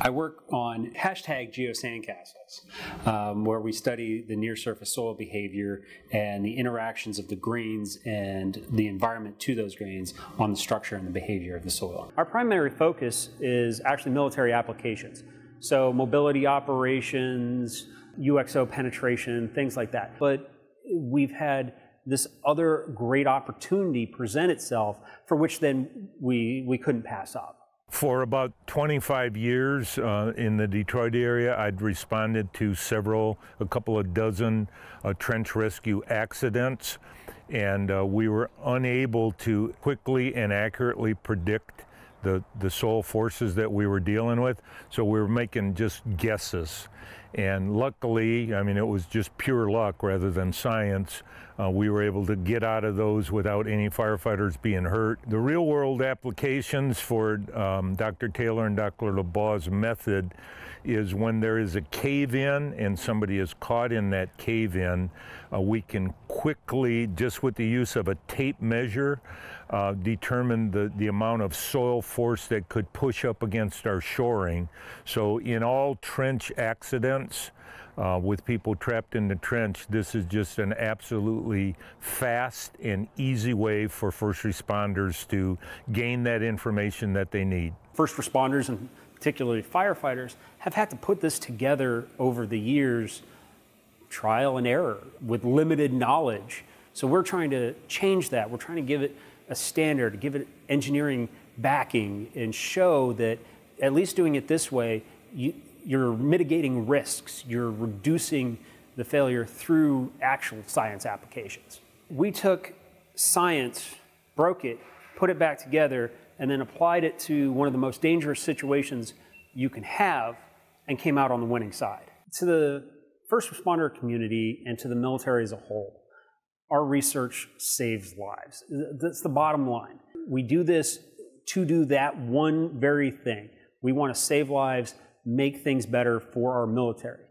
I work on hashtag geosandcastles, um, where we study the near surface soil behavior and the interactions of the grains and the environment to those grains on the structure and the behavior of the soil. Our primary focus is actually military applications. So mobility operations, UXO penetration, things like that. But we've had this other great opportunity present itself for which then we, we couldn't pass up. For about 25 years uh, in the Detroit area, I'd responded to several, a couple of dozen uh, trench rescue accidents, and uh, we were unable to quickly and accurately predict the, the soil forces that we were dealing with. So we were making just guesses. And luckily, I mean, it was just pure luck rather than science. Uh, we were able to get out of those without any firefighters being hurt. The real world applications for um, Dr. Taylor and Dr. LeBeau's method is when there is a cave in and somebody is caught in that cave in, uh, we can quickly, just with the use of a tape measure, uh, determine the, the amount of soil force that could push up against our shoring. So in all trench accidents, uh, with people trapped in the trench, this is just an absolutely fast and easy way for first responders to gain that information that they need. First responders and particularly firefighters have had to put this together over the years, trial and error, with limited knowledge. So we're trying to change that. We're trying to give it a standard, give it engineering backing, and show that at least doing it this way, you, you're mitigating risks, you're reducing the failure through actual science applications. We took science, broke it, put it back together, and then applied it to one of the most dangerous situations you can have and came out on the winning side. To the first responder community and to the military as a whole, our research saves lives. That's the bottom line. We do this to do that one very thing. We want to save lives make things better for our military.